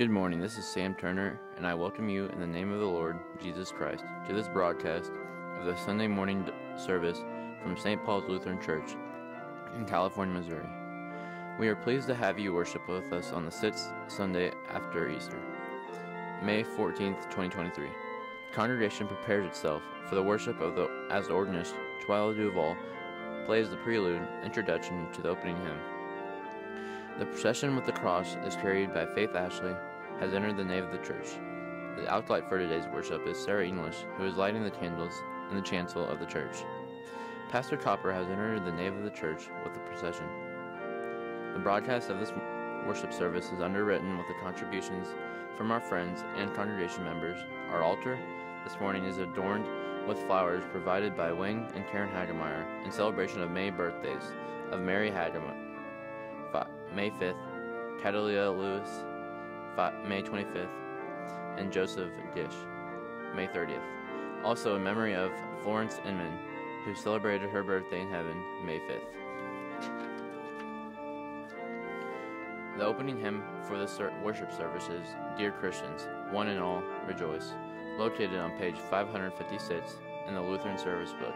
Good morning. This is Sam Turner, and I welcome you in the name of the Lord Jesus Christ to this broadcast of the Sunday morning service from St. Paul's Lutheran Church in California, Missouri. We are pleased to have you worship with us on the sixth Sunday after Easter, May 14th, 2023. The congregation prepares itself for the worship of the as the organist, Twyla Duval, plays the prelude introduction to the opening hymn. The procession with the cross is carried by Faith Ashley, has entered the nave of the church. The acolyte for today's worship is Sarah English, who is lighting the candles in the chancel of the church. Pastor Kopper has entered the nave of the church with the procession. The broadcast of this worship service is underwritten with the contributions from our friends and congregation members. Our altar this morning is adorned with flowers provided by Wing and Karen Hagemeyer in celebration of May birthdays of Mary Hagemeyer, May 5th, Catalia Lewis, May 25th, and Joseph Gish, May 30th. Also in memory of Florence Inman, who celebrated her birthday in heaven May 5th. The opening hymn for the worship service is Dear Christians, One and All Rejoice, located on page 556 in the Lutheran Service Book.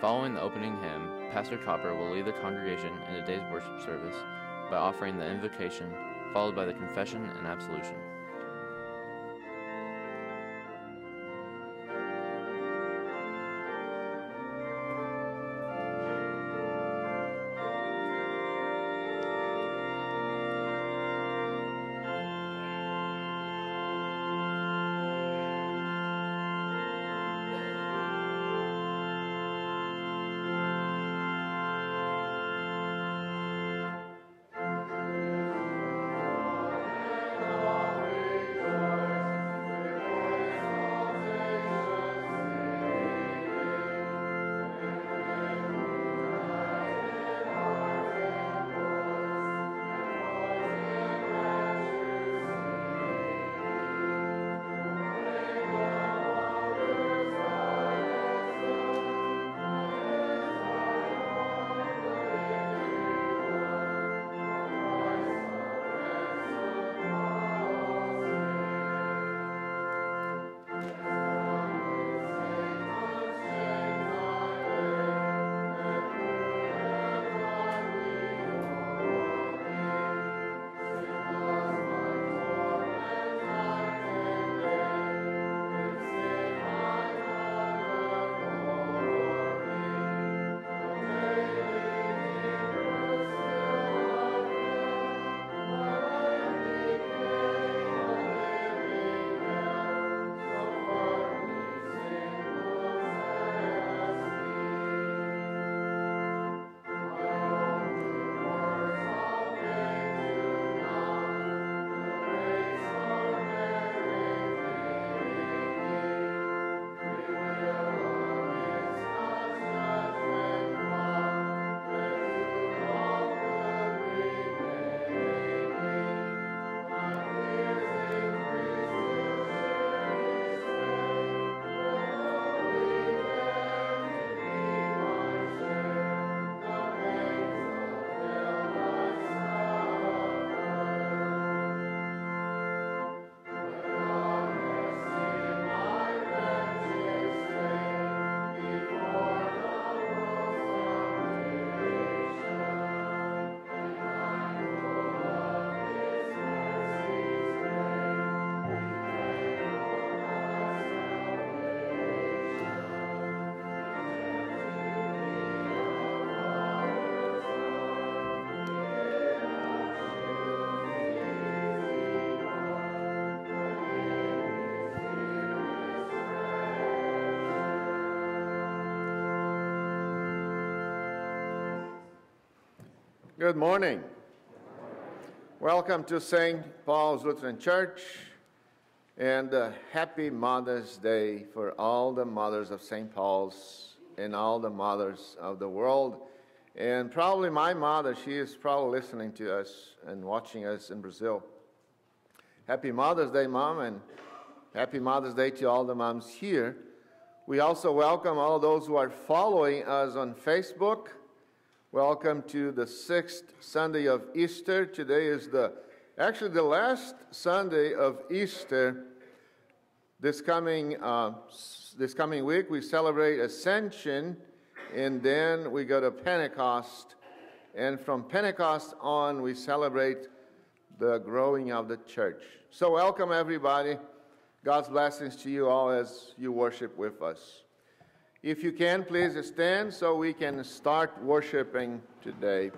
Following the opening hymn, Pastor Kopper will lead the congregation in today's worship service by offering the invocation, followed by the confession and absolution. Good morning. Welcome to St. Paul's Lutheran Church and uh, happy Mother's Day for all the mothers of St. Paul's and all the mothers of the world. And probably my mother, she is probably listening to us and watching us in Brazil. Happy Mother's Day, Mom, and happy Mother's Day to all the moms here. We also welcome all those who are following us on Facebook Welcome to the sixth Sunday of Easter. Today is the Actually, the last Sunday of Easter, this coming, uh, this coming week, we celebrate Ascension, and then we go to Pentecost. And from Pentecost on, we celebrate the growing of the church. So, welcome everybody. God's blessings to you all as you worship with us. If you can, please stand so we can start worshiping today.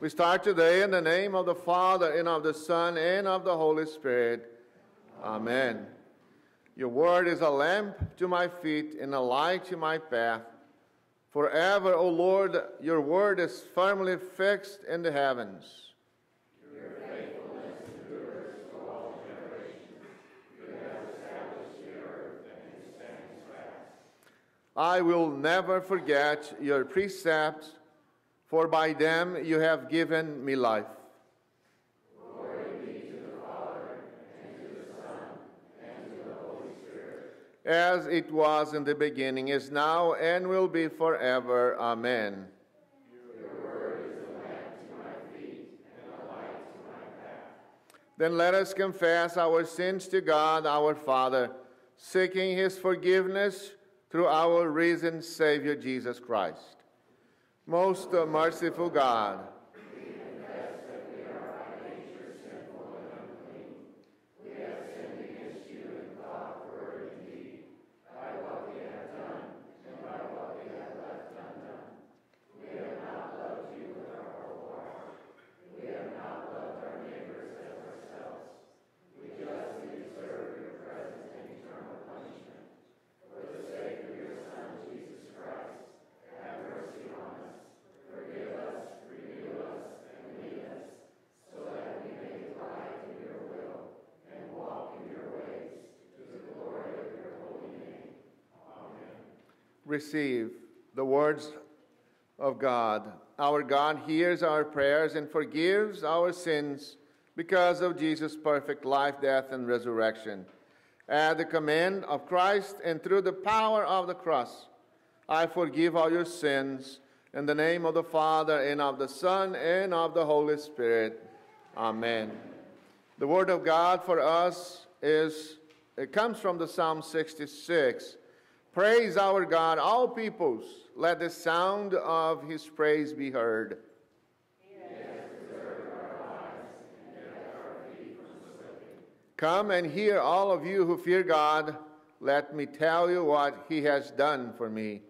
We start today in the name of the Father, and of the Son, and of the Holy Spirit. Amen. Your word is a lamp to my feet and a light to my path. Forever, O Lord, your word is firmly fixed in the heavens. I will never forget your precepts, for by them you have given me life. Glory be to the Father, and to the Son, and to the Holy Spirit, as it was in the beginning, is now, and will be forever. Amen. Your word is a hand to my feet, and a light to my path. then let us confess our sins to God our Father, seeking his forgiveness through our risen Savior Jesus Christ. Most merciful God, receive the words of God. Our God hears our prayers and forgives our sins because of Jesus' perfect life, death, and resurrection. At the command of Christ and through the power of the cross, I forgive all your sins. In the name of the Father, and of the Son, and of the Holy Spirit. Amen. The word of God for us is, it comes from the Psalm 66. Praise our God, all peoples. Let the sound of his praise be heard. Come and hear, all of you who fear God. Let me tell you what he has done for me.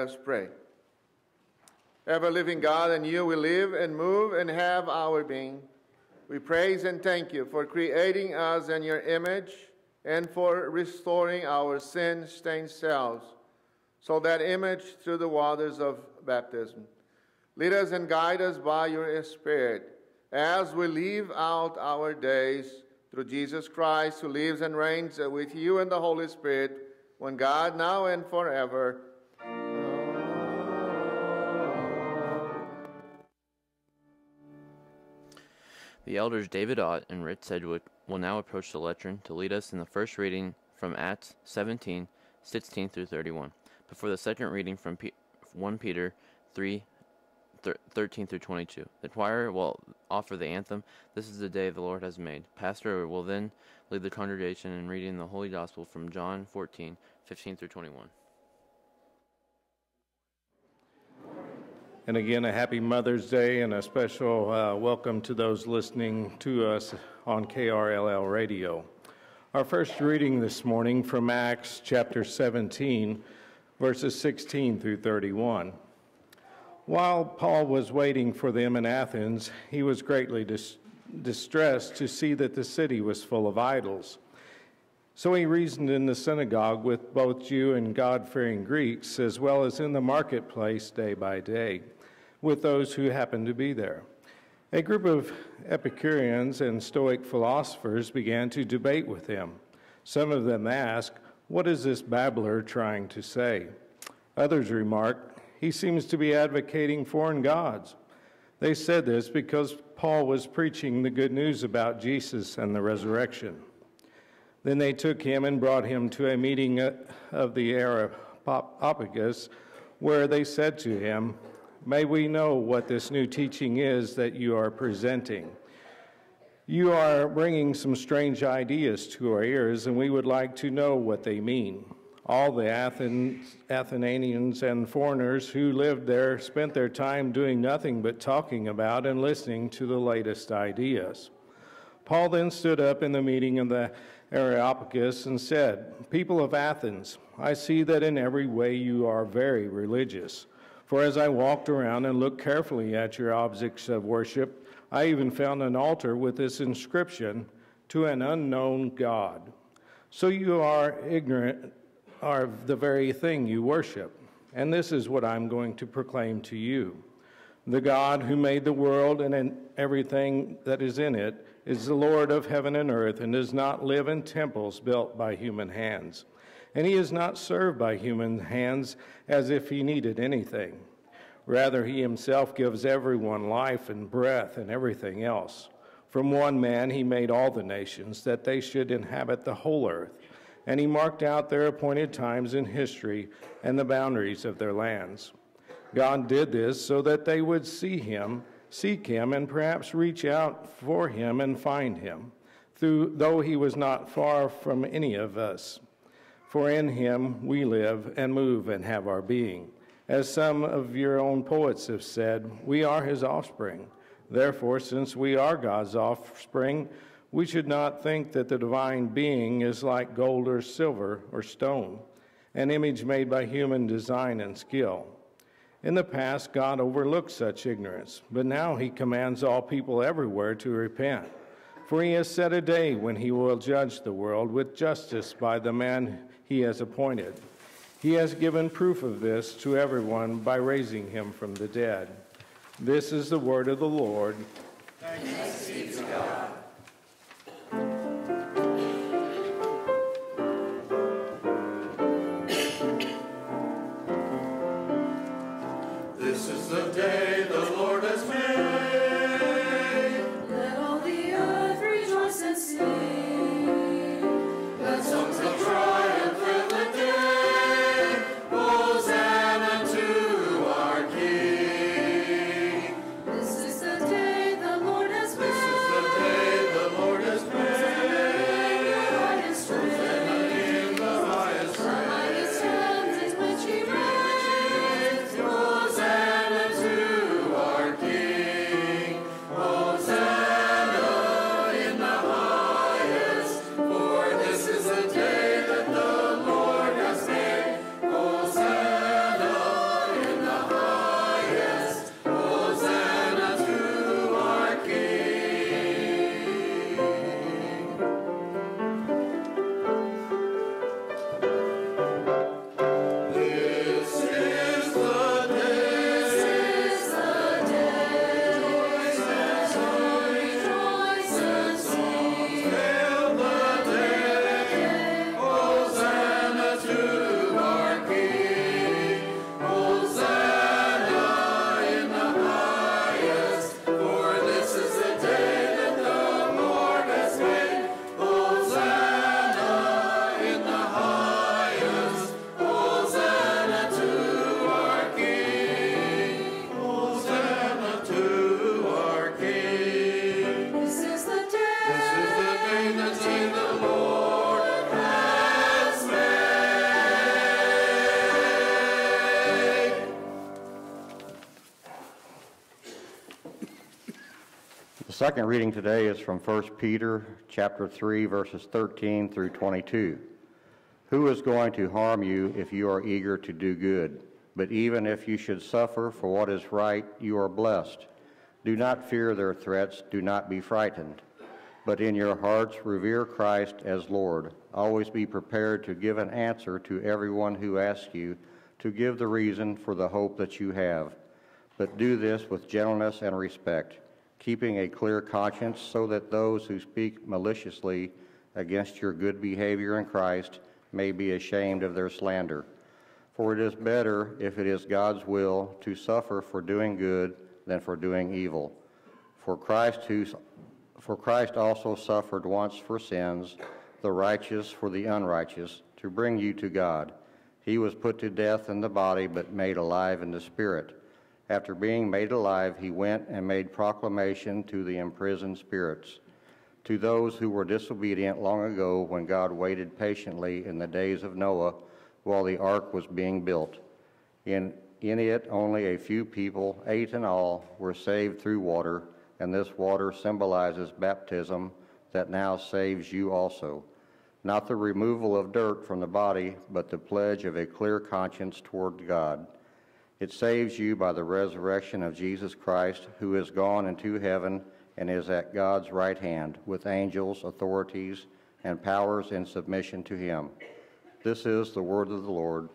Us pray. Ever living God, in you we live and move and have our being. We praise and thank you for creating us in your image and for restoring our sin stained selves, so that image through the waters of baptism. Lead us and guide us by your Spirit as we live out our days through Jesus Christ, who lives and reigns with you and the Holy Spirit, one God, now and forever. The elders David Ott and Rich Sedgwick will now approach the lectern to lead us in the first reading from Acts 17, 16 through 31, before the second reading from P- 1 Peter 3, 13 through 22. The choir will offer the anthem, This is the day the Lord has made. Pastor will then lead the congregation in reading the Holy Gospel from John 14, 15 through 21. And again, a happy Mother's Day and a special uh, welcome to those listening to us on KRLL Radio. Our first reading this morning from Acts chapter 17, verses 16 through 31. While Paul was waiting for them in Athens, he was greatly dis- distressed to see that the city was full of idols. So he reasoned in the synagogue with both Jew and God fearing Greeks, as well as in the marketplace day by day, with those who happened to be there. A group of Epicureans and Stoic philosophers began to debate with him. Some of them asked, What is this babbler trying to say? Others remarked, he seems to be advocating foreign gods. They said this because Paul was preaching the good news about Jesus and the resurrection. Then they took him and brought him to a meeting of the Areopagus, where they said to him, May we know what this new teaching is that you are presenting. You are bringing some strange ideas to our ears, and we would like to know what they mean. All the Athens, Athenians and foreigners who lived there spent their time doing nothing but talking about and listening to the latest ideas. Paul then stood up in the meeting of the Areopagus and said, People of Athens, I see that in every way you are very religious. For as I walked around and looked carefully at your objects of worship, I even found an altar with this inscription, To an unknown God. So you are ignorant of the very thing you worship. And this is what I'm going to proclaim to you. The God who made the world and everything that is in it is the Lord of heaven and earth and does not live in temples built by human hands. And he is not served by human hands as if he needed anything. Rather, he himself gives everyone life and breath and everything else. From one man he made all the nations, that they should inhabit the whole earth and he marked out their appointed times in history and the boundaries of their lands. God did this so that they would see him, seek him, and perhaps reach out for him and find him, through, though he was not far from any of us. For in him we live and move and have our being. As some of your own poets have said, we are his offspring. Therefore, since we are God's offspring, we should not think that the divine being is like gold or silver or stone, an image made by human design and skill. In the past, God overlooked such ignorance, but now he commands all people everywhere to repent. For he has set a day when he will judge the world with justice by the man he has appointed. He has given proof of this to everyone by raising him from the dead. This is the word of the Lord. Thanks second reading today is from 1 Peter chapter 3 verses 13 through 22. Who is going to harm you if you are eager to do good? But even if you should suffer for what is right, you are blessed. Do not fear their threats, do not be frightened. But in your hearts revere Christ as Lord. Always be prepared to give an answer to everyone who asks you to give the reason for the hope that you have. But do this with gentleness and respect keeping a clear conscience, so that those who speak maliciously against your good behavior in Christ may be ashamed of their slander. For it is better, if it is God's will, to suffer for doing good than for doing evil. For Christ, who, for Christ also suffered once for sins, the righteous for the unrighteous, to bring you to God. He was put to death in the body, but made alive in the spirit after being made alive, he went and made proclamation to the imprisoned spirits, to those who were disobedient long ago when God waited patiently in the days of Noah while the ark was being built. In, in it, only a few people, eight in all, were saved through water, and this water symbolizes baptism that now saves you also. Not the removal of dirt from the body, but the pledge of a clear conscience toward God. It saves you by the resurrection of Jesus Christ, who is gone into heaven and is at God's right hand, with angels, authorities, and powers in submission to him. This is the word of the Lord.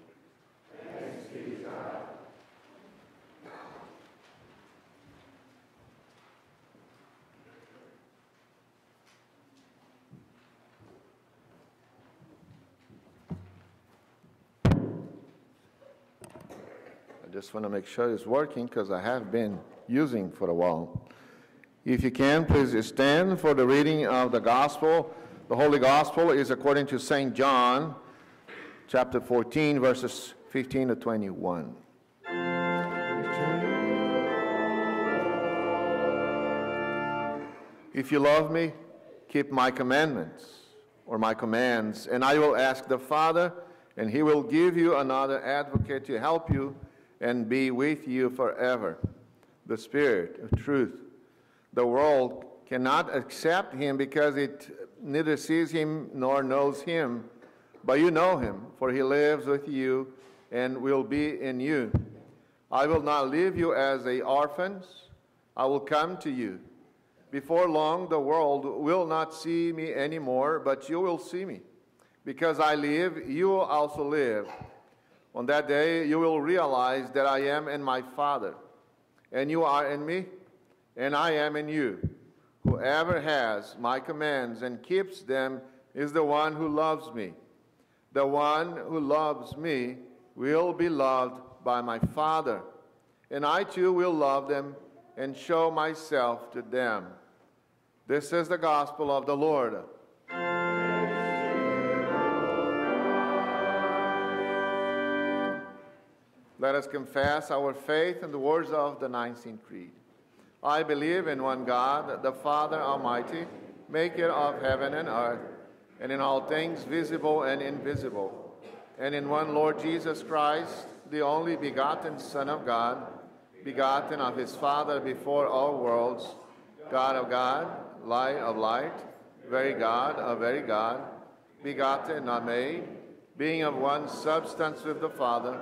Just want to make sure it's working because I have been using for a while. If you can, please stand for the reading of the Gospel. The Holy Gospel is according to St. John, chapter 14, verses 15 to 21. If you love me, keep my commandments or my commands, and I will ask the Father, and he will give you another advocate to help you and be with you forever. The Spirit of truth. The world cannot accept him because it neither sees him nor knows him, but you know him, for he lives with you and will be in you. I will not leave you as a orphans. I will come to you. Before long, the world will not see me anymore, but you will see me. Because I live, you will also live. On that day, you will realize that I am in my Father, and you are in me, and I am in you. Whoever has my commands and keeps them is the one who loves me. The one who loves me will be loved by my Father, and I too will love them and show myself to them. This is the gospel of the Lord. Let us confess our faith in the words of the Nicene Creed. I believe in one God, the Father Almighty, maker of heaven and earth, and in all things visible and invisible, and in one Lord Jesus Christ, the only begotten Son of God, begotten of his Father before all worlds, God of God, light of light, very God of very God, begotten, not made, being of one substance with the Father,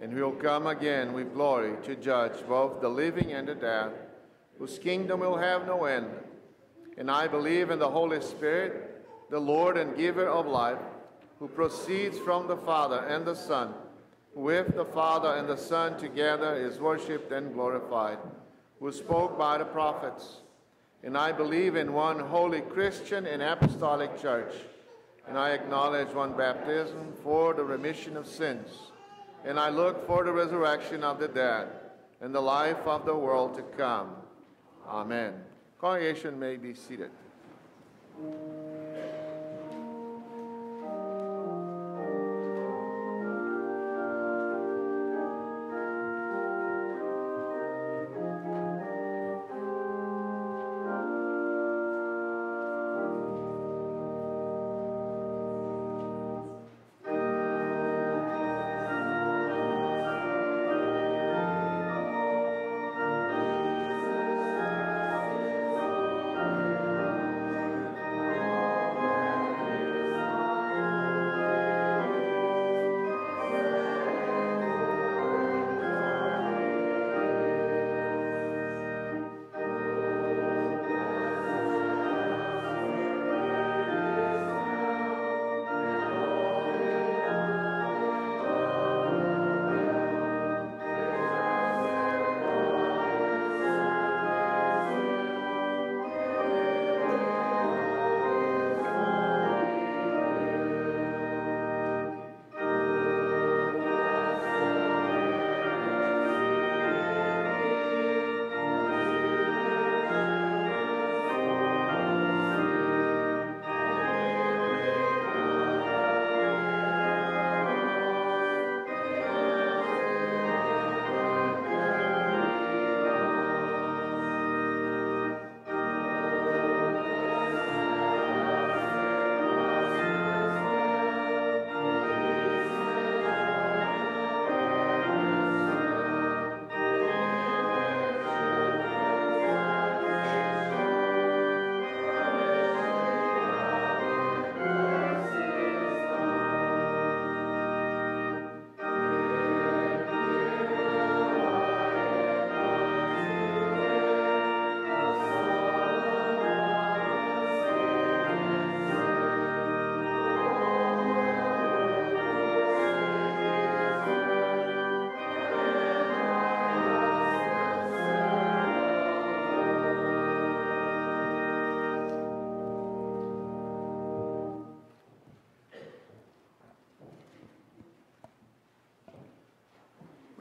and will come again with glory to judge both the living and the dead, whose kingdom will have no end. And I believe in the Holy Spirit, the Lord and giver of life, who proceeds from the Father and the Son, with the Father and the Son together is worshipped and glorified, who spoke by the prophets. And I believe in one holy Christian and apostolic church, and I acknowledge one baptism for the remission of sins and I look for the resurrection of the dead and the life of the world to come. Amen. Congregation may be seated.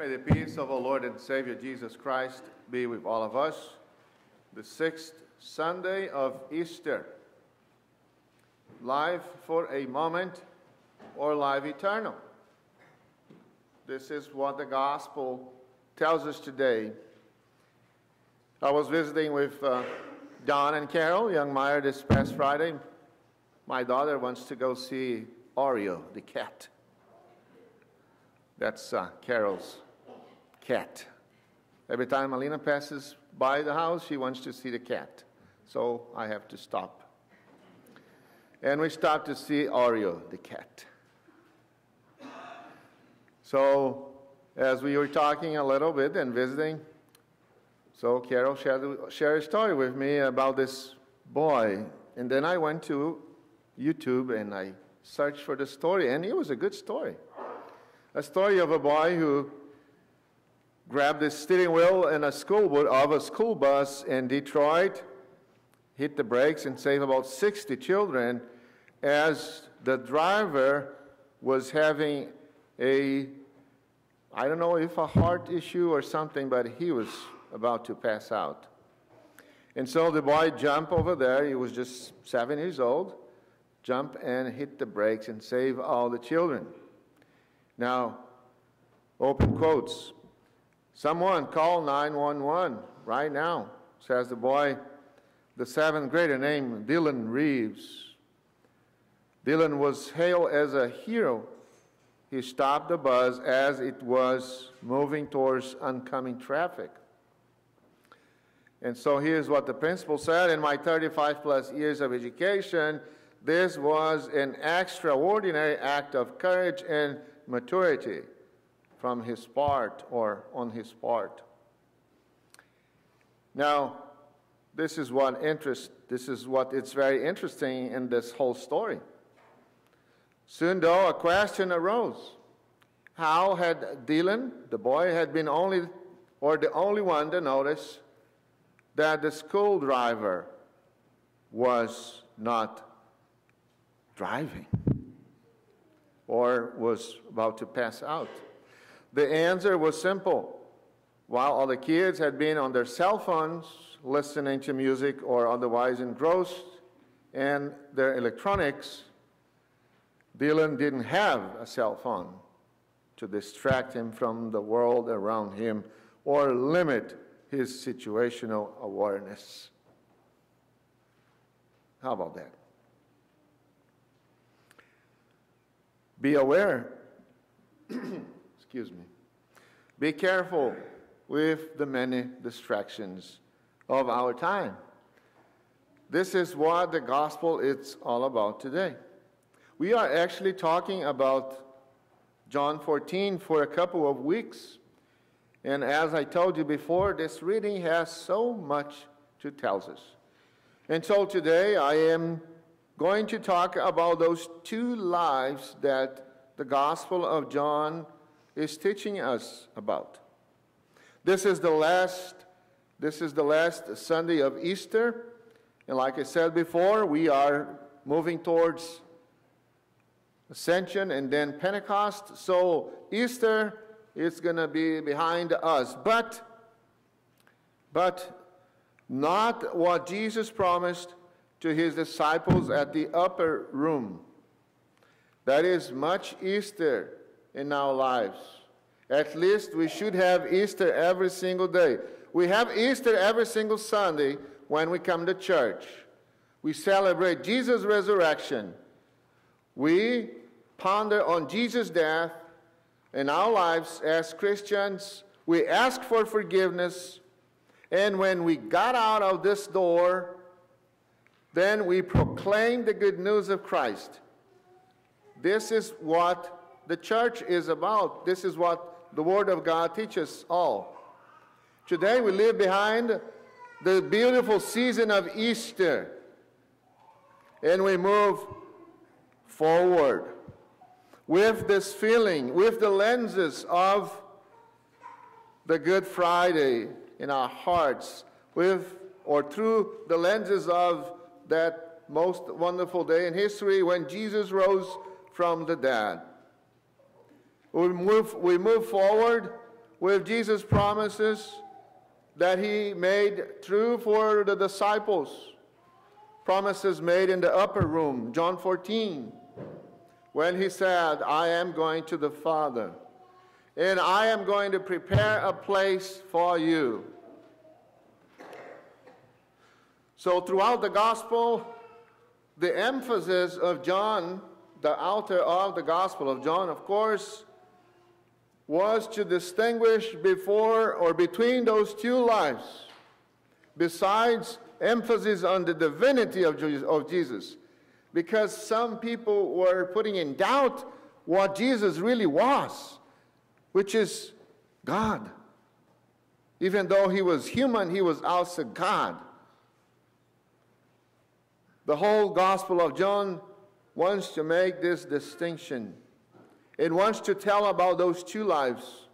May the peace of our Lord and Savior Jesus Christ be with all of us. The sixth Sunday of Easter. Life for a moment or life eternal. This is what the gospel tells us today. I was visiting with uh, Don and Carol Youngmeyer this past Friday. My daughter wants to go see Oreo, the cat. That's uh, Carol's cat. Every time Alina passes by the house, she wants to see the cat. So I have to stop. And we stopped to see Oreo, the cat. So, as we were talking a little bit and visiting, so Carol shared, shared a story with me about this boy. And then I went to YouTube and I searched for the story, and it was a good story. A story of a boy who grabbed the steering wheel in a school of a school bus in Detroit, hit the brakes, and saved about 60 children as the driver was having a, I don't know if a heart issue or something, but he was about to pass out. And so the boy jumped over there. He was just seven years old. Jump and hit the brakes and save all the children. Now, open quotes. Someone call 911 right now, says the boy, the seventh grader named Dylan Reeves. Dylan was hailed as a hero. He stopped the bus as it was moving towards oncoming traffic. And so here's what the principal said In my 35 plus years of education, this was an extraordinary act of courage and maturity from his part or on his part. Now, this is what interest this is what it's very interesting in this whole story. Soon though a question arose. How had Dylan, the boy, had been only or the only one to notice that the school driver was not driving or was about to pass out? The answer was simple. While all the kids had been on their cell phones, listening to music or otherwise engrossed in their electronics, Dylan didn't have a cell phone to distract him from the world around him or limit his situational awareness. How about that? Be aware Excuse me. Be careful with the many distractions of our time. This is what the gospel is all about today. We are actually talking about John 14 for a couple of weeks. And as I told you before, this reading has so much to tell us. And so today I am going to talk about those two lives that the Gospel of John is teaching us about. This is the last this is the last Sunday of Easter, and like I said before, we are moving towards Ascension and then Pentecost. So Easter is going to be behind us, but but not what Jesus promised to his disciples at the upper room. That is much Easter in our lives. At least we should have Easter every single day. We have Easter every single Sunday when we come to church. We celebrate Jesus' resurrection. We ponder on Jesus' death in our lives as Christians. We ask for forgiveness. And when we got out of this door, then we proclaim the good news of Christ. This is what the church is about. This is what the Word of God teaches all. Today we live behind the beautiful season of Easter and we move forward with this feeling, with the lenses of the Good Friday in our hearts, with or through the lenses of that most wonderful day in history when Jesus rose from the dead. We move, we move forward with Jesus' promises that he made true for the disciples. Promises made in the upper room, John 14, when he said, I am going to the Father, and I am going to prepare a place for you. So, throughout the gospel, the emphasis of John, the author of the Gospel of John, of course, was to distinguish before or between those two lives, besides emphasis on the divinity of Jesus, because some people were putting in doubt what Jesus really was, which is God. Even though he was human, he was also God. The whole Gospel of John wants to make this distinction. It wants to tell about those two lives.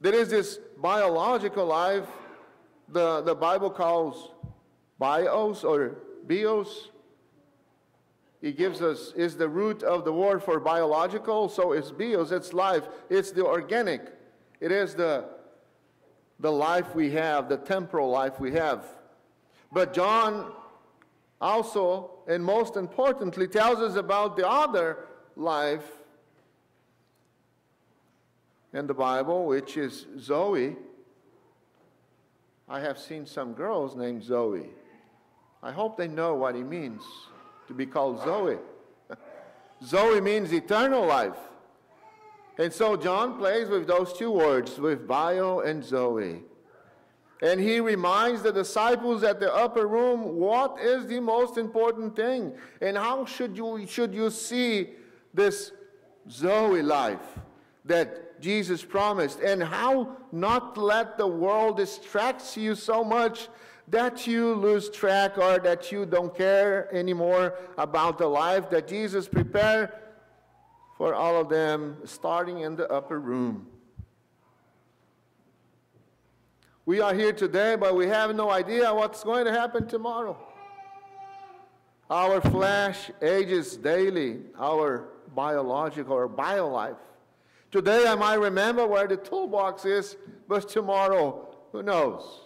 There is this biological life the, the Bible calls bios or bios. It gives us, is the root of the word for biological, so it's bios, it's life, it's the organic, it is the, the life we have, the temporal life we have. But John also, and most importantly, tells us about the other life in the Bible, which is Zoe. I have seen some girls named Zoe. I hope they know what it means to be called Zoe. Zoe means eternal life. And so John plays with those two words, with bio and Zoe. And he reminds the disciples at the upper room what is the most important thing and how should you, should you see this Zoe life that Jesus promised and how not let the world distract you so much that you lose track or that you don't care anymore about the life that Jesus prepared for all of them starting in the upper room. We are here today, but we have no idea what's going to happen tomorrow. Our flesh ages daily, our biological or bio life. Today I might remember where the toolbox is, but tomorrow, who knows?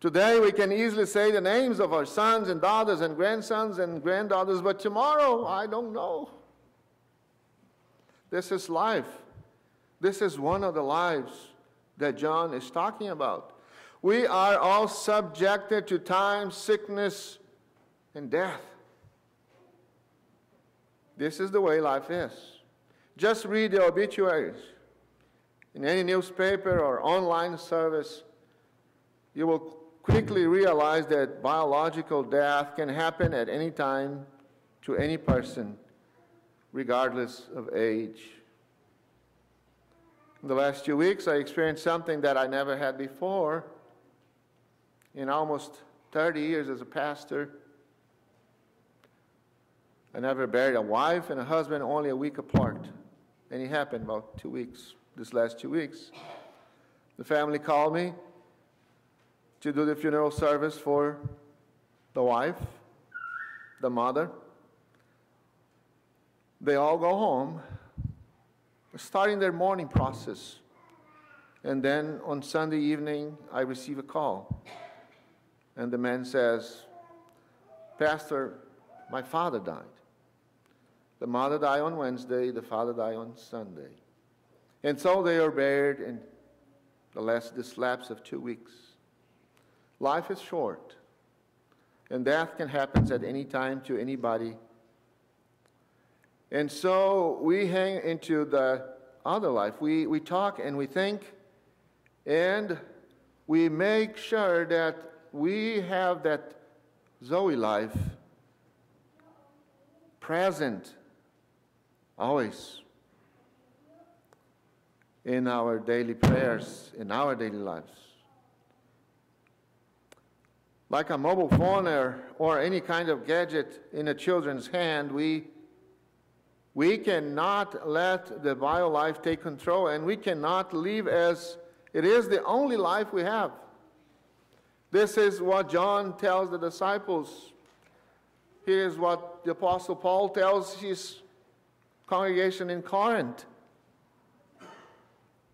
Today we can easily say the names of our sons and daughters and grandsons and granddaughters, but tomorrow I don't know. This is life. This is one of the lives that John is talking about. We are all subjected to time, sickness, and death. This is the way life is. Just read the obituaries in any newspaper or online service. You will quickly realize that biological death can happen at any time to any person, regardless of age. In the last few weeks, I experienced something that I never had before. In almost 30 years as a pastor, I never buried a wife and a husband only a week apart. And it happened about two weeks, this last two weeks. The family called me to do the funeral service for the wife, the mother. They all go home starting their mourning process. And then on Sunday evening, I receive a call. And the man says, Pastor, my father died. The mother died on Wednesday, the father died on Sunday. And so they are buried in the last, this lapse of two weeks. Life is short, and death can happen at any time to anybody and so we hang into the other life. We, we talk and we think, and we make sure that we have that Zoe life present always in our daily prayers, in our daily lives. Like a mobile phone or, or any kind of gadget in a children's hand, we we cannot let the bio life take control, and we cannot live as it is the only life we have. This is what John tells the disciples. Here is what the Apostle Paul tells his congregation in Corinth.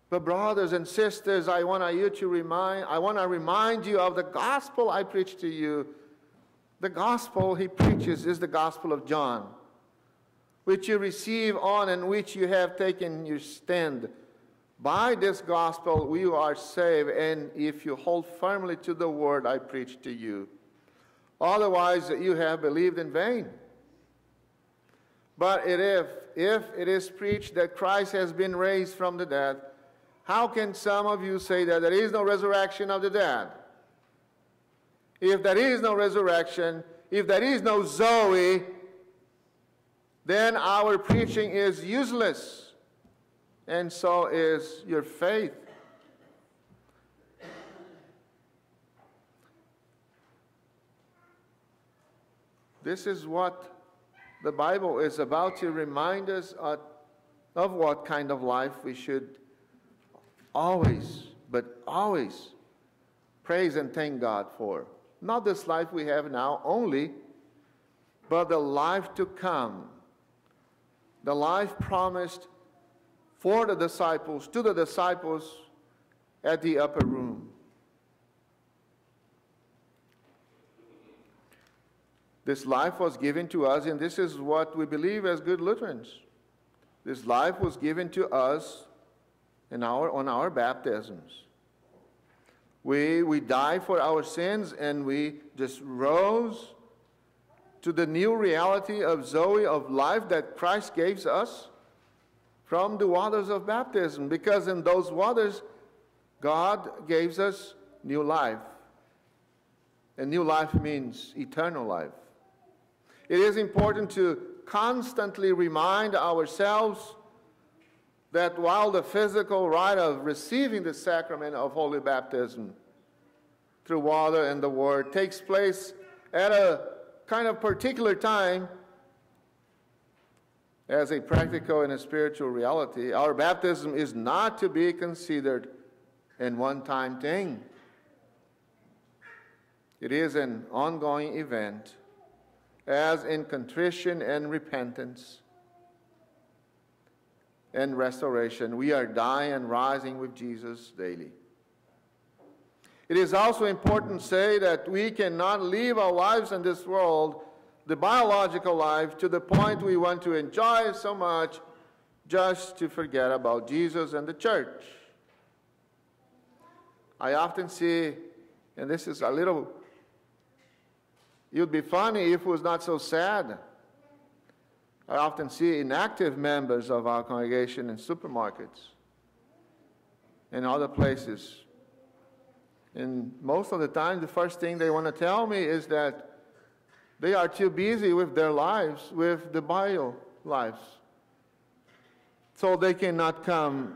But brothers and sisters, I want you to remind I want to remind you of the gospel I preached to you. The gospel he preaches is the gospel of John, which you receive on and which you have taken your stand. By this gospel we are saved, and if you hold firmly to the word I preached to you. Otherwise, you have believed in vain. But if, if it is preached that Christ has been raised from the dead, how can some of you say that there is no resurrection of the dead? If there is no resurrection, if there is no Zoe, then our preaching is useless, and so is your faith. This is what the Bible is about to remind us of, what kind of life we should always, but always praise and thank God for. Not this life we have now only, but the life to come. The life promised for the disciples, to the disciples at the upper room. This life was given to us, and this is what we believe as good Lutherans. This life was given to us in our, on our baptisms. We, we died for our sins and we just rose to the new reality of Zoe, of life that Christ gives us from the waters of baptism. Because in those waters, God gives us new life. And new life means eternal life. It is important to constantly remind ourselves that while the physical rite of receiving the sacrament of holy baptism through water and the word takes place at a kind of particular time as a practical and a spiritual reality, our baptism is not to be considered a one time thing. It is an ongoing event, as in contrition and repentance and restoration. We are dying and rising with Jesus daily. It is also important to say that we cannot live our lives in this world, the biological life, to the point we want to enjoy so much just to forget about Jesus and the church. I often see, and this is a little, it would be funny if it was not so sad I often see inactive members of our congregation in supermarkets and other places. And most of the time, the first thing they want to tell me is that they are too busy with their lives, with the bio lives. So they cannot come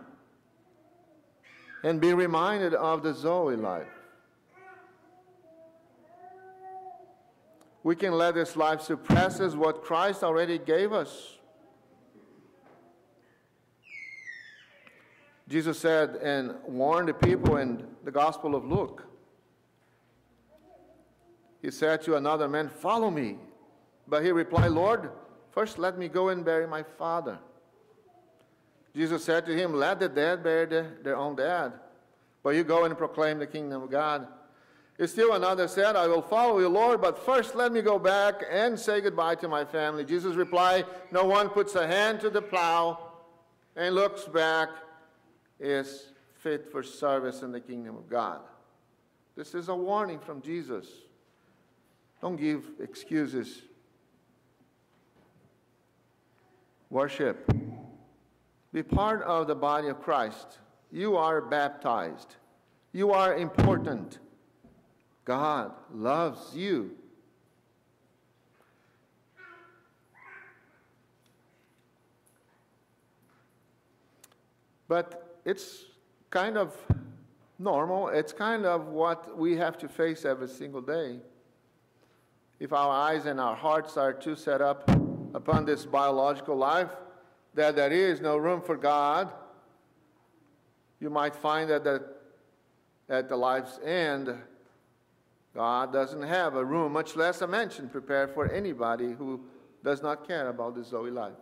and be reminded of the Zoe life. We can let this life suppress us what Christ already gave us. Jesus said and warned the people in the Gospel of Luke. He said to another man, Follow me. But he replied, Lord, first let me go and bury my father. Jesus said to him, Let the dead bury their own dead. But you go and proclaim the kingdom of God. Still another said, I will follow you, Lord, but first let me go back and say goodbye to my family. Jesus replied, No one puts a hand to the plow and looks back is fit for service in the kingdom of God. This is a warning from Jesus. Don't give excuses. Worship. Be part of the body of Christ. You are baptized. You are important. God loves you. But it's kind of normal. It's kind of what we have to face every single day. If our eyes and our hearts are too set up upon this biological life, that there is no room for God, you might find that at the life's end, God doesn't have a room, much less a mansion, prepared for anybody who does not care about the Zoe life.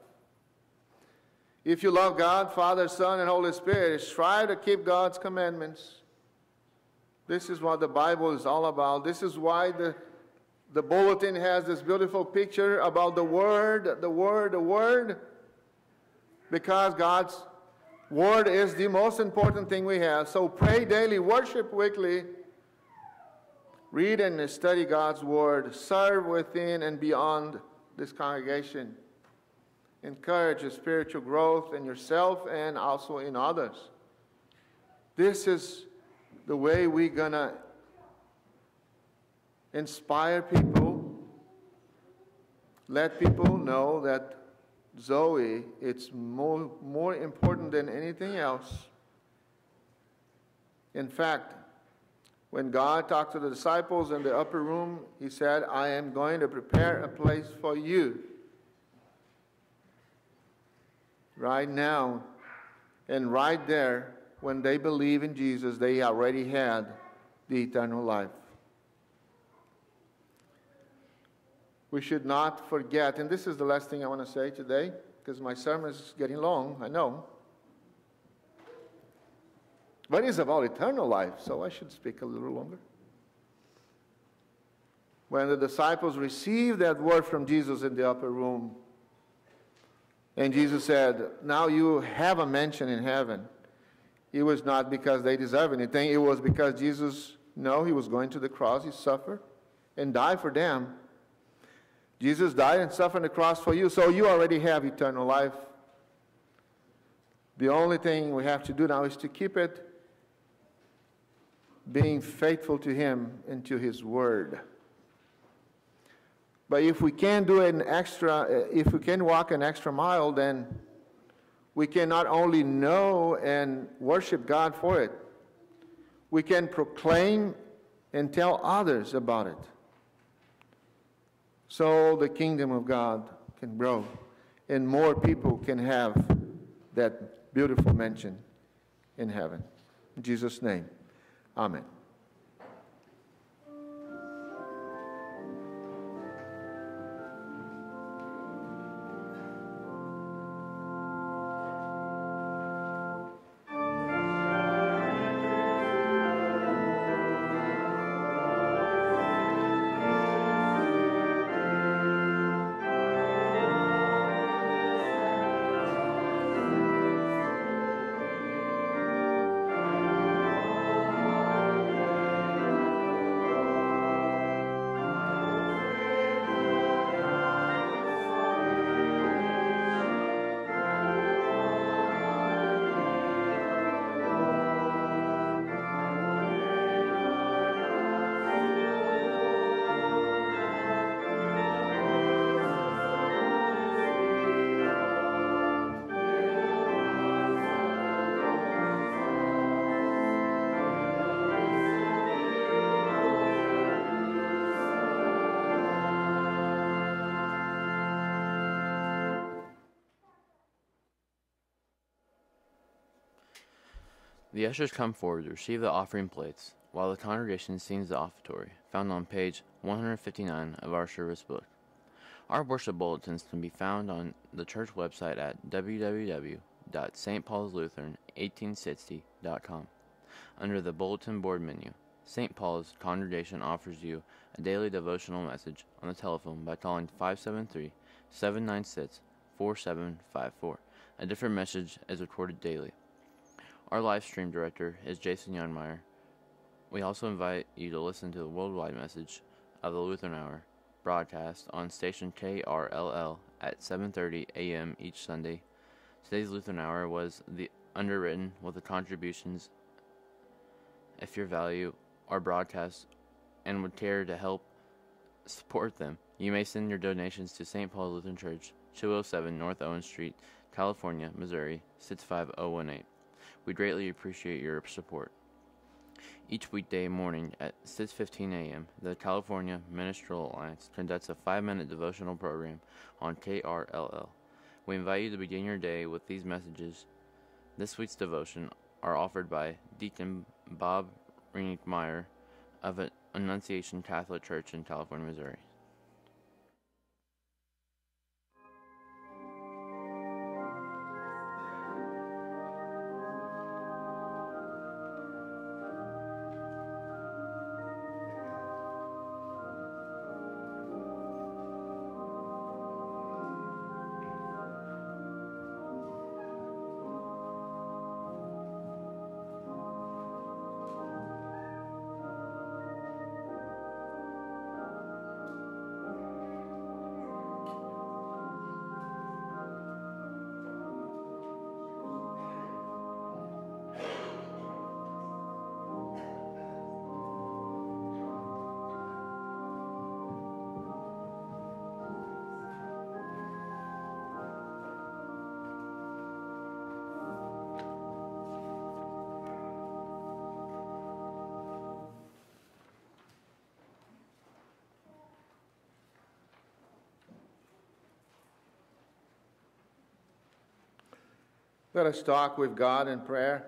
If you love God, Father, Son, and Holy Spirit, strive to keep God's commandments. This is what the Bible is all about. This is why the, the bulletin has this beautiful picture about the Word, the Word, the Word. Because God's Word is the most important thing we have. So pray daily, worship weekly, read and study God's Word, serve within and beyond this congregation encourage your spiritual growth in yourself and also in others. This is the way we're going to inspire people, let people know that Zoe, it's more, more important than anything else. In fact, when God talked to the disciples in the upper room, He said, I am going to prepare a place for you right now. And right there, when they believe in Jesus, they already had the eternal life. We should not forget, and this is the last thing I want to say today, because my sermon is getting long, I know. But it's about eternal life, so I should speak a little longer. When the disciples received that word from Jesus in the upper room, and Jesus said, Now you have a mention in heaven. It was not because they deserve anything, it was because Jesus, no, he was going to the cross, he suffered and died for them. Jesus died and suffered on the cross for you, so you already have eternal life. The only thing we have to do now is to keep it being faithful to him and to his word. But if we can do an extra, uh, if we can walk an extra mile, then we can not only know and worship God for it, we can proclaim and tell others about it. So the kingdom of God can grow and more people can have that beautiful mention in heaven. In Jesus' name, amen. The ushers come forward to receive the offering plates, while the congregation sings the offertory, found on page 159 of our service book. Our worship bulletins can be found on the church website at www.stpaulslutheran1860.com. Under the bulletin board menu, St. Paul's congregation offers you a daily devotional message on the telephone by calling 573 796 4754. A different message is recorded daily. Our live stream director is Jason Youngmeyer. We also invite you to listen to the worldwide message of the Lutheran Hour broadcast on station KRLL at 7:30 a.m. each Sunday. Today's Lutheran Hour was the underwritten with the contributions if your value our broadcast and would care to help support them. You may send your donations to St. Paul Lutheran Church, 207 North Owen Street, California, Missouri 65018. We greatly appreciate your support. Each weekday morning at 6:15 a.m., the California Ministerial Alliance conducts a 5-minute devotional program on KRLL. We invite you to begin your day with these messages. This week's devotion are offered by Deacon Bob Meyer of Annunciation Catholic Church in California, Missouri. Let us talk with God in prayer.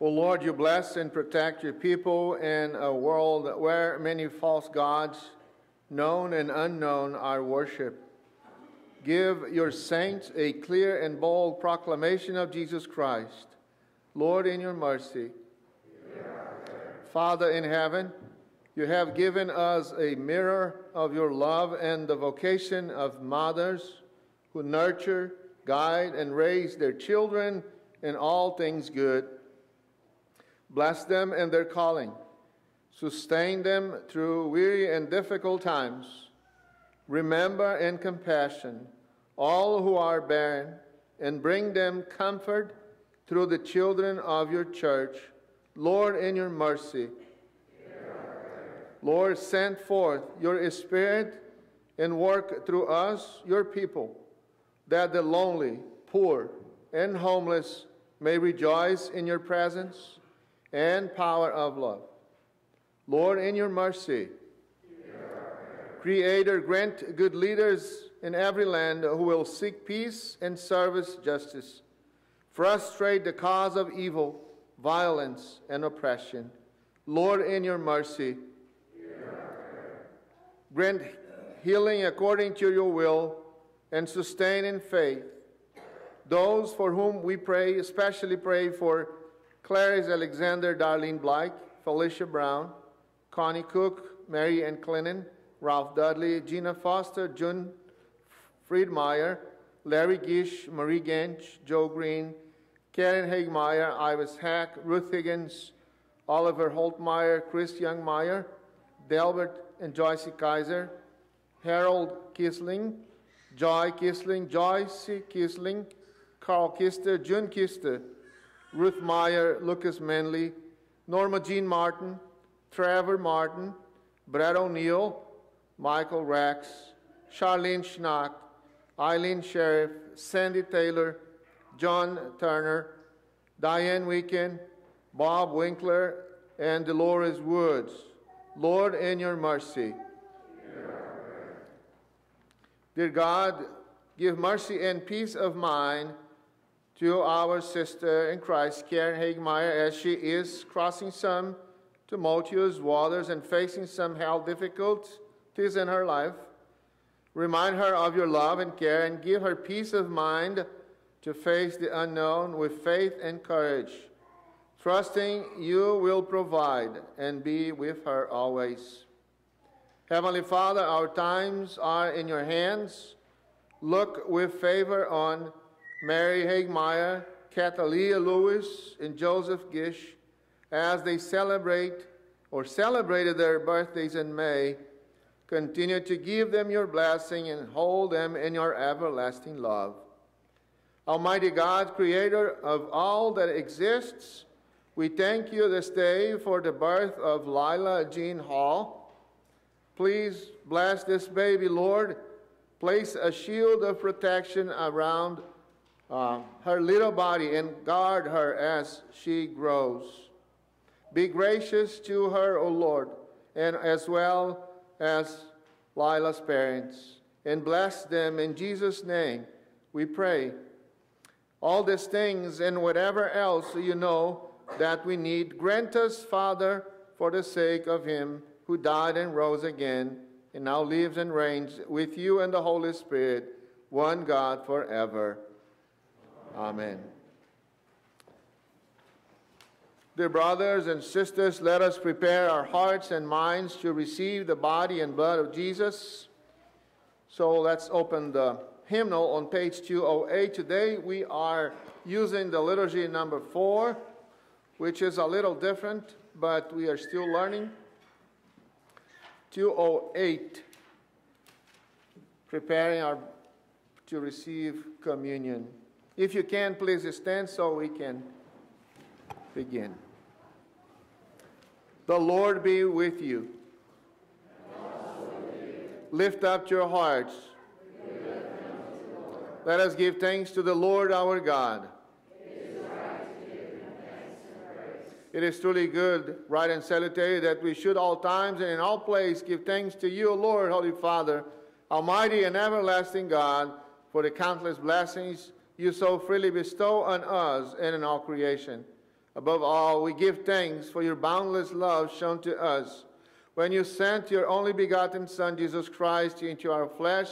O Lord, you bless and protect your people in a world where many false gods, known and unknown, are worshipped. Give your saints a clear and bold proclamation of Jesus Christ. Lord, in your mercy. Father in heaven, you have given us a mirror of your love and the vocation of mothers who nurture, guide, and raise their children in all things good. Bless them in their calling. Sustain them through weary and difficult times. Remember in compassion all who are barren and bring them comfort through the children of your church. Lord, in your mercy. Lord, send forth your Spirit and work through us, your people, that the lonely, poor, and homeless may rejoice in your presence and power of love. Lord, in your mercy, Creator, grant good leaders in every land who will seek peace and service justice, frustrate the cause of evil, violence, and oppression. Lord, in your mercy, grant healing according to your will and sustain in faith those for whom we pray, especially pray for Clarice Alexander, Darlene Blake, Felicia Brown, Connie Cook, Mary Ann Clinton, Ralph Dudley, Gina Foster, June Friedmeyer, Larry Gish, Marie Gench, Joe Green, Karen Hagmeyer, Ivis Hack, Ruth Higgins, Oliver Holtmeyer, Chris Youngmeyer, Delbert and Joyce Kaiser, Harold Kisling, Joy Kisling, Joyce Kisling, Carl Kister, June Kister, Ruth Meyer, Lucas Manley, Norma Jean Martin, Trevor Martin, Brad O'Neill, Michael Rex, Charlene Schnack, Eileen Sheriff, Sandy Taylor, John Turner, Diane Weekend, Bob Winkler, and Dolores Woods. Lord, in your mercy. Dear God, give mercy and peace of mind to our sister in Christ, Karen Hagemeyer, as she is crossing some tumultuous waters and facing some health difficulties in her life. Remind her of your love and care and give her peace of mind to face the unknown with faith and courage, trusting you will provide and be with her always. Heavenly Father, our times are in your hands. Look with favor on Mary Hagemeyer, Catalia Lewis, and Joseph Gish as they celebrate or celebrated their birthdays in May. Continue to give them your blessing and hold them in your everlasting love. Almighty God, creator of all that exists, we thank you this day for the birth of Lila Jean Hall. Please bless this baby, Lord. Place a shield of protection around uh, her little body and guard her as she grows. Be gracious to her, O Lord, and as well as Lila's parents, and bless them in Jesus' name, we pray all these things and whatever else you know that we need, grant us, Father, for the sake of him who died and rose again, and now lives and reigns with you and the Holy Spirit, one God forever. Amen. Dear brothers and sisters, let us prepare our hearts and minds to receive the body and blood of Jesus. So let's open the hymnal on page 208. Today we are using the liturgy number four, which is a little different, but we are still learning. 208, preparing our, to receive communion. If you can, please stand so we can begin. The Lord be with you. Lift up your hearts. Let us give thanks to the Lord our God. It is truly good, right, and salutary that we should all times and in all places give thanks to you, Lord, Holy Father, Almighty and everlasting God, for the countless blessings you so freely bestow on us and in all creation. Above all, we give thanks for your boundless love shown to us when you sent your only begotten Son, Jesus Christ, into our flesh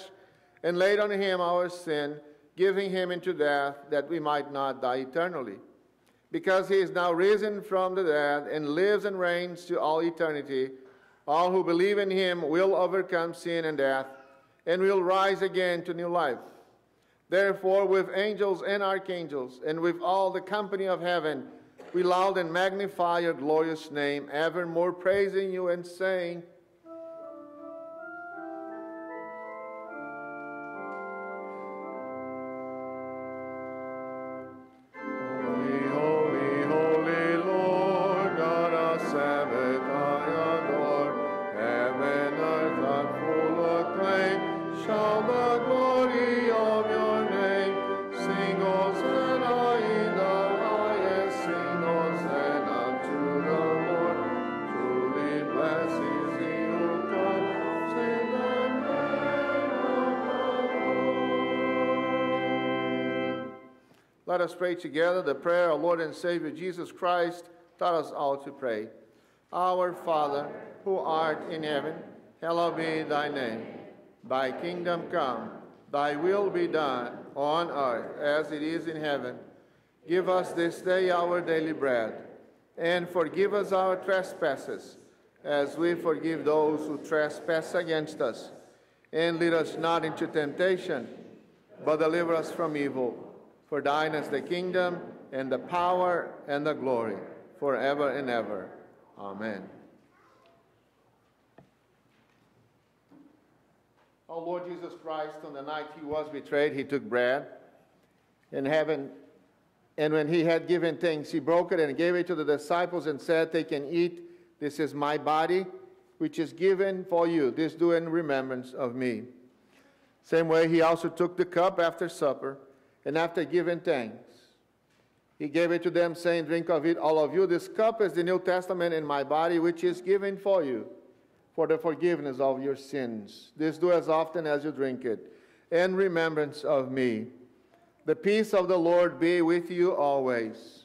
and laid on him our sin, giving him into death that we might not die eternally. Because he is now risen from the dead and lives and reigns to all eternity, all who believe in him will overcome sin and death and will rise again to new life. Therefore, with angels and archangels, and with all the company of heaven, we loud and magnify your glorious name, evermore praising you and saying, us pray together the prayer our Lord and Savior Jesus Christ taught us all to pray. Our Father, who art in heaven, hallowed be thy name. Thy kingdom come, thy will be done on earth as it is in heaven. Give us this day our daily bread, and forgive us our trespasses, as we forgive those who trespass against us. And lead us not into temptation, but deliver us from evil. For thine is the kingdom, and the power, and the glory, forever and ever. Amen. Our Lord Jesus Christ, on the night he was betrayed, he took bread, and having and when he had given thanks, he broke it and gave it to the disciples and said, Take and eat. This is my body, which is given for you. This do in remembrance of me. Same way, he also took the cup after supper and after giving thanks, he gave it to them, saying, Drink of it, all of you. This cup is the New Testament in my body, which is given for you for the forgiveness of your sins. This do as often as you drink it, in remembrance of me. The peace of the Lord be with you always.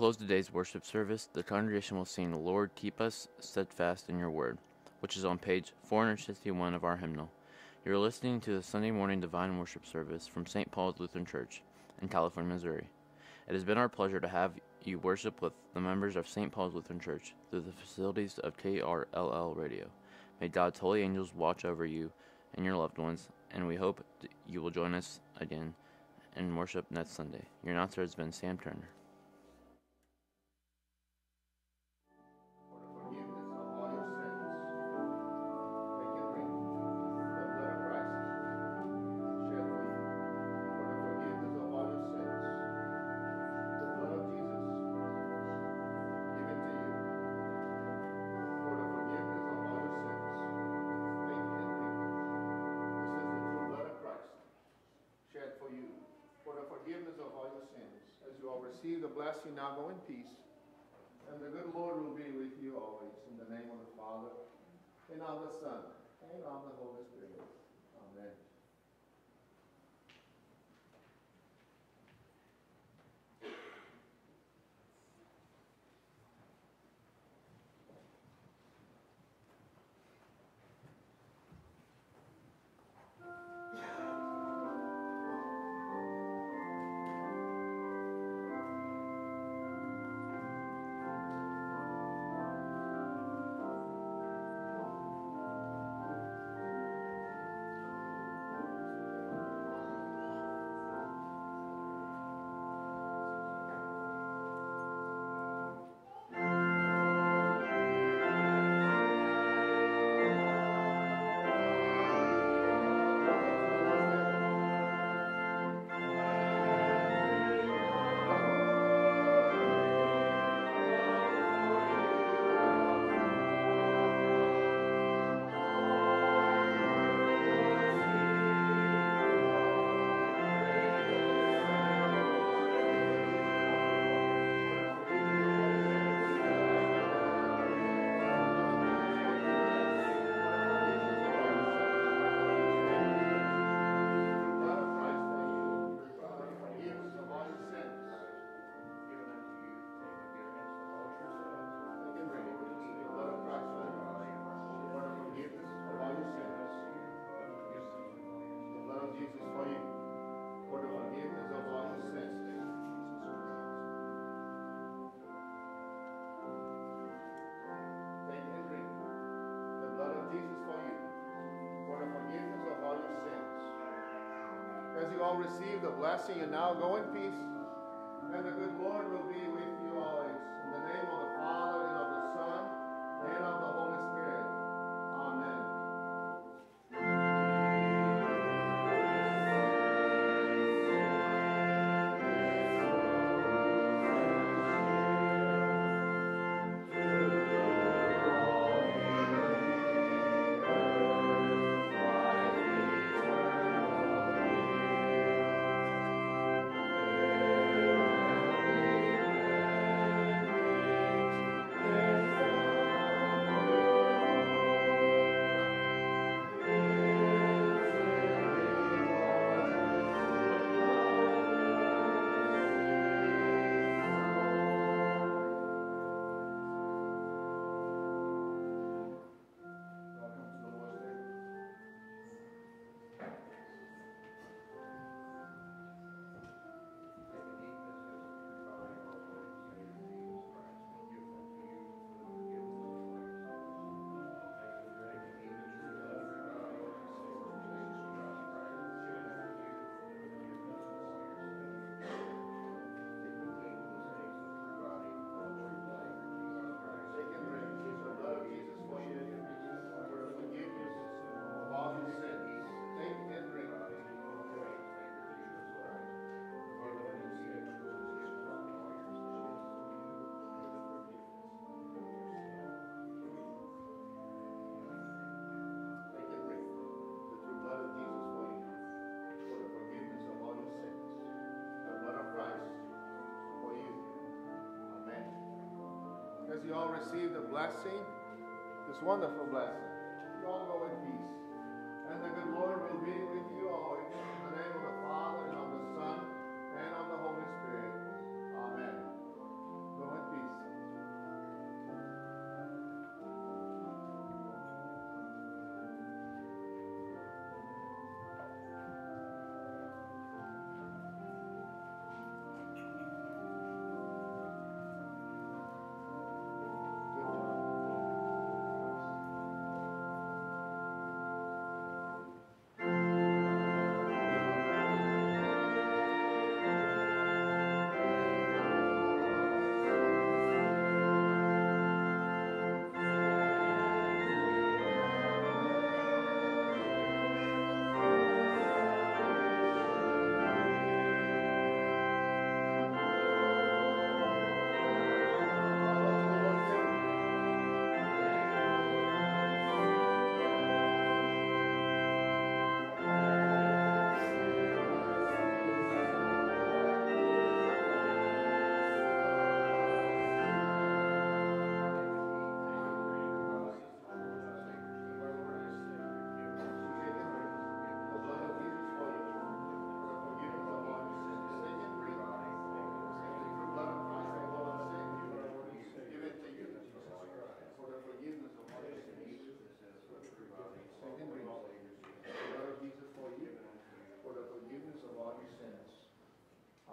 Close today's worship service, the congregation will sing, Lord, keep us steadfast in your word, which is on page 461 of our hymnal. You're listening to the Sunday morning divine worship service from St. Paul's Lutheran Church in California, Missouri. It has been our pleasure to have you worship with the members of St. Paul's Lutheran Church through the facilities of KRLL Radio. May God's holy angels watch over you and your loved ones, and we hope you will join us again in worship next Sunday. Your announcer has been Sam Turner. Son, and the Holy Spirit. Amen. Receive the blessing and now go in peace. As you all receive the blessing, this wonderful blessing,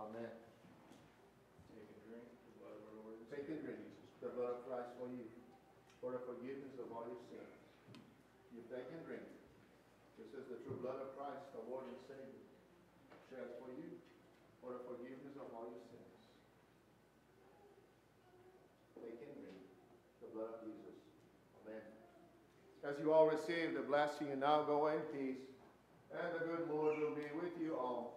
Amen. Take and drink the blood of our Lord. Take and drink the blood of Christ for you, for the forgiveness of all your sins. You take and drink. This is the true blood of Christ, the Lord and Savior, shed for you, for the forgiveness of all your sins. Take and drink the blood of Jesus. Amen. As you all receive the blessing, and now go in peace, and the good Lord will be with you all.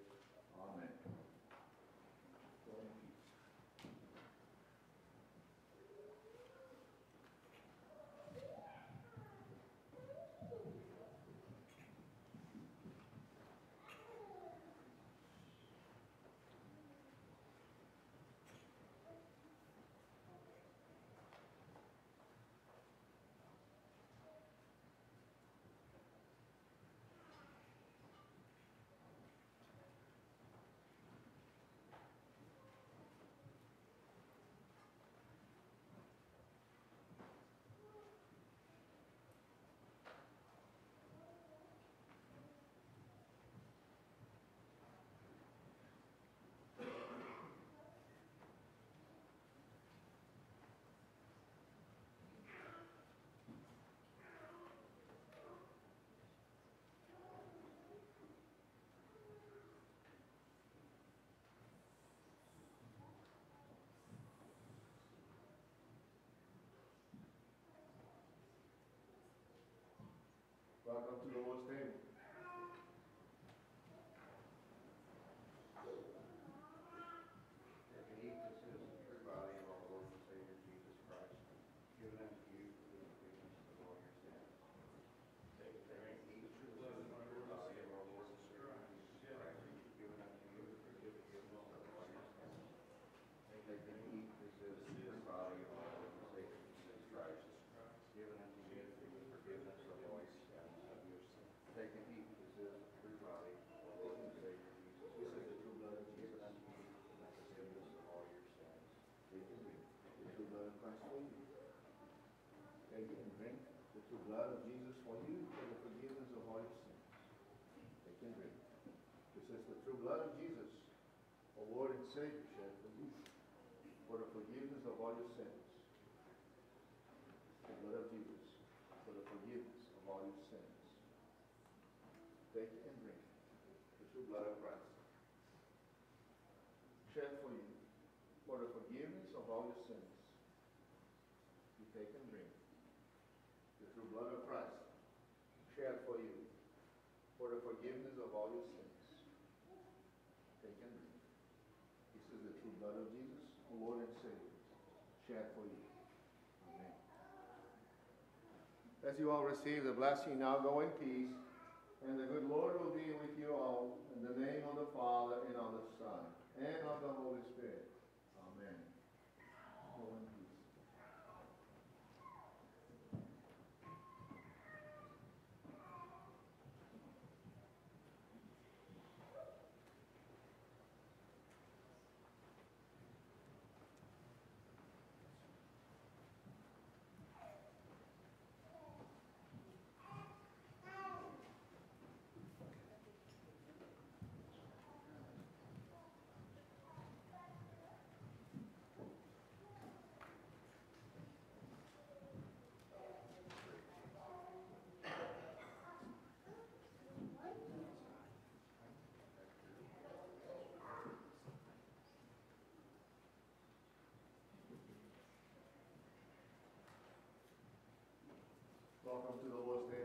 Welcome to the Lord's table. Claro. o you all receive the blessing, now go in peace. And the good Lord will be with you all in the name of the Father and of the Son and of the Holy Spirit. Welcome to the Lord's Day.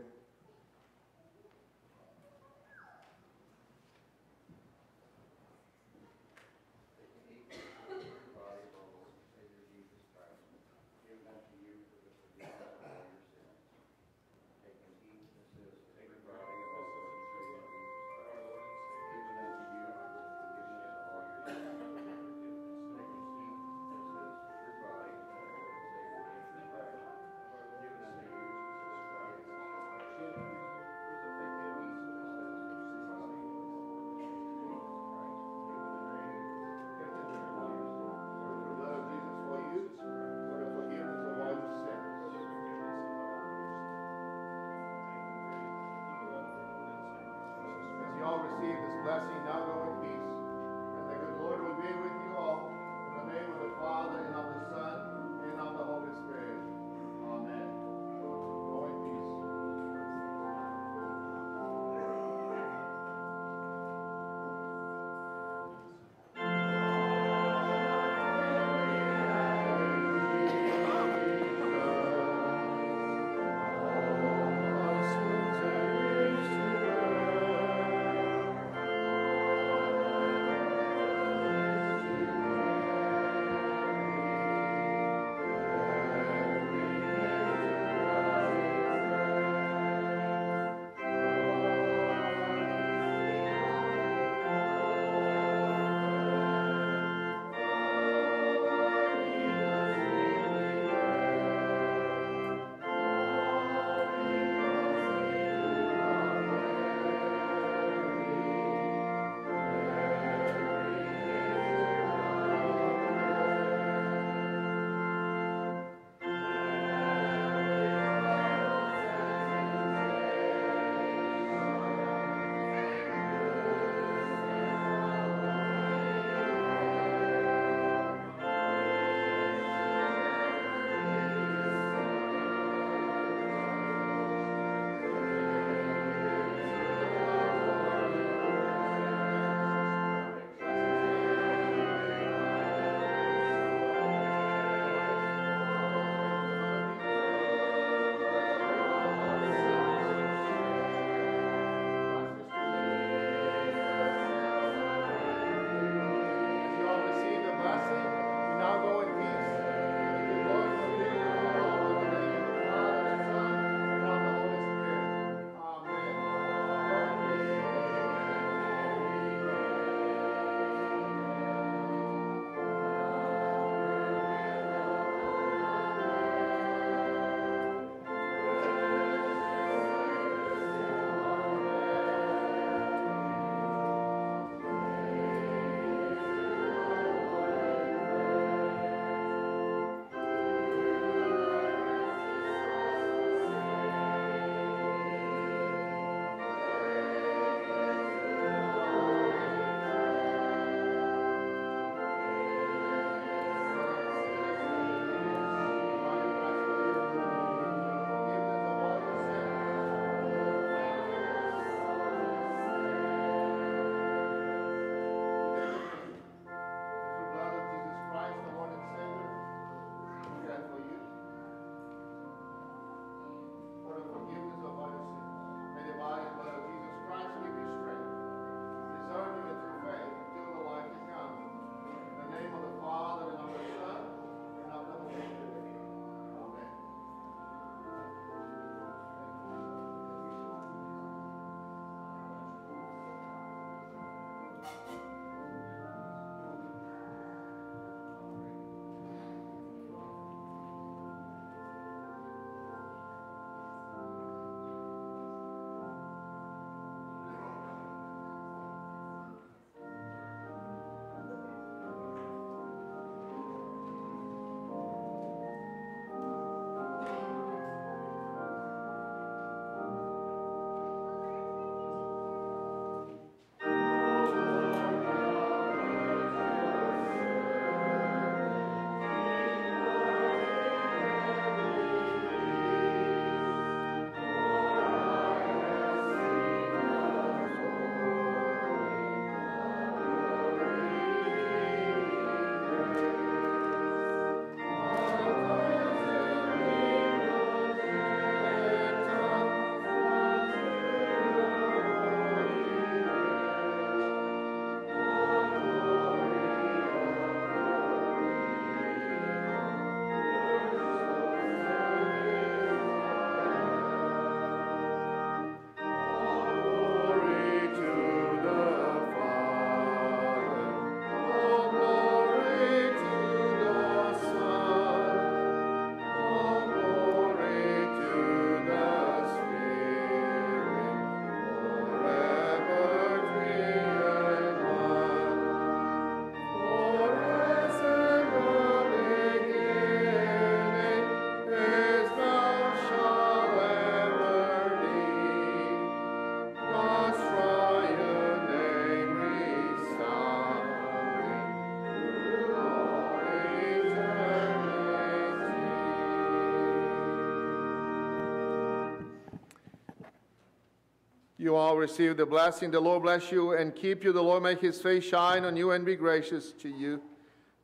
Receive the blessing. The Lord bless you and keep you. The Lord make his face shine on you and be gracious to you.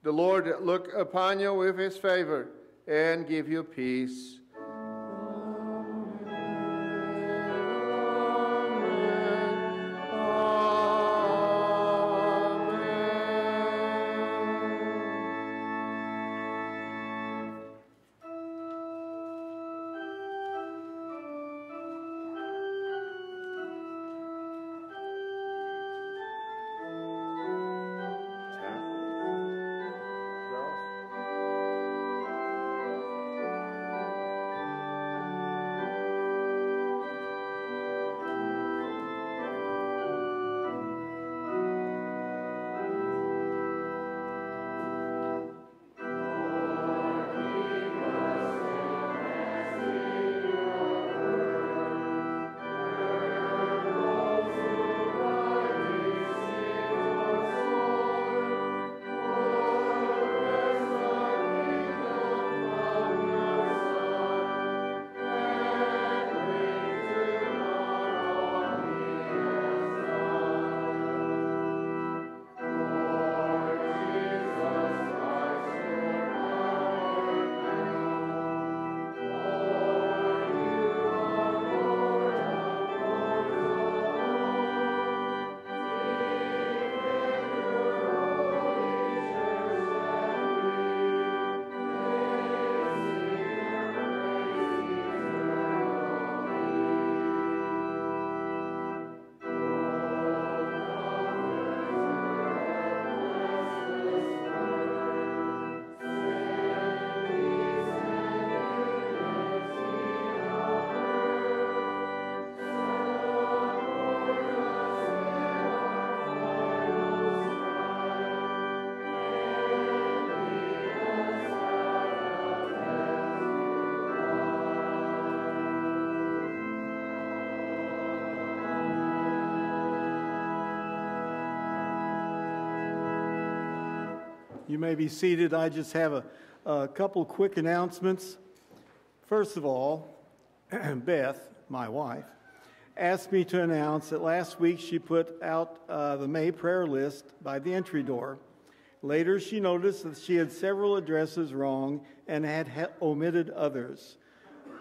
The Lord look upon you with his favor and give you peace. You may be seated. I just have a, a couple quick announcements. First of all, Beth, my wife, asked me to announce that last week she put out uh, the May prayer list by the entry door. Later, she noticed that she had several addresses wrong and had ha- omitted others.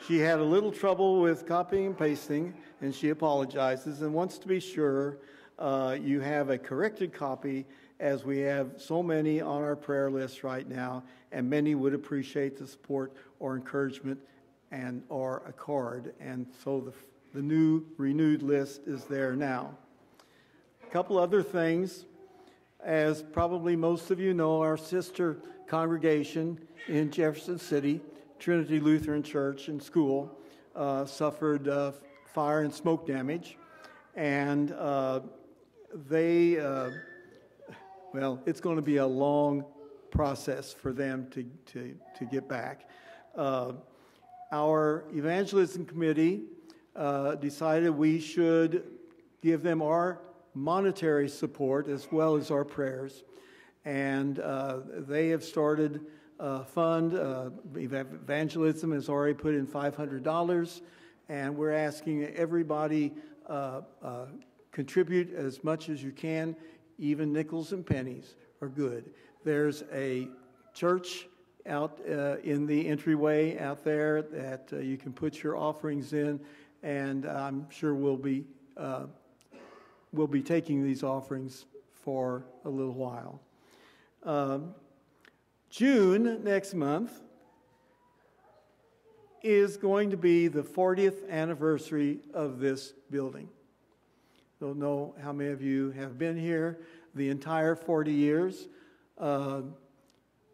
She had a little trouble with copying and pasting, and she apologizes and wants to be sure uh, you have a corrected copy as we have so many on our prayer list right now, and many would appreciate the support or encouragement and or a card. And so the, the new renewed list is there now. A couple other things. As probably most of you know, our sister congregation in Jefferson City, Trinity Lutheran Church and School, uh, suffered uh, fire and smoke damage. And uh, they uh, well, it's going to be a long process for them to, to, to get back. Uh, our evangelism committee uh, decided we should give them our monetary support as well as our prayers. And uh, they have started a fund. Uh, evangelism has already put in $500, and we're asking everybody uh, uh, contribute as much as you can even nickels and pennies are good. There's a church out uh, in the entryway out there that uh, you can put your offerings in, and I'm sure we'll be uh, we'll be taking these offerings for a little while. Um, June next month is going to be the 40th anniversary of this building. Don't know how many of you have been here the entire 40 years, uh,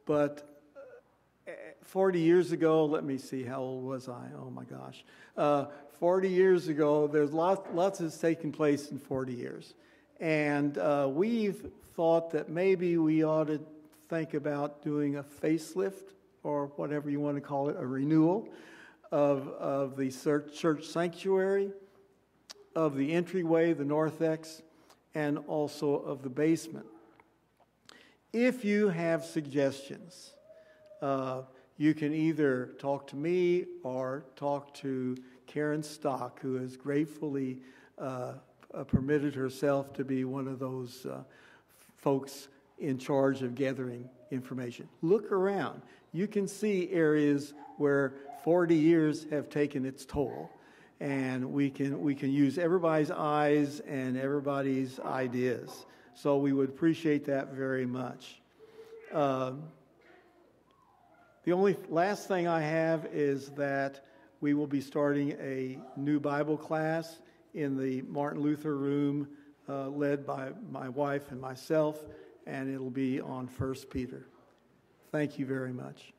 but uh, 40 years ago, let me see, how old was I? Oh my gosh. Uh, 40 years ago, there's lots, lots has taken place in 40 years. And uh, we've thought that maybe we ought to think about doing a facelift or whatever you want to call it, a renewal of, of the church sanctuary of the entryway, the narthex, and also of the basement. If you have suggestions, uh, you can either talk to me or talk to Karen Stock, who has gratefully uh, permitted herself to be one of those uh, folks in charge of gathering information. Look around. You can see areas where 40 years have taken its toll. And we can, we can use everybody's eyes and everybody's ideas. So we would appreciate that very much. Um, the only last thing I have is that we will be starting a new Bible class in the Martin Luther room, uh, led by my wife and myself, and it'll be on First Peter. Thank you very much.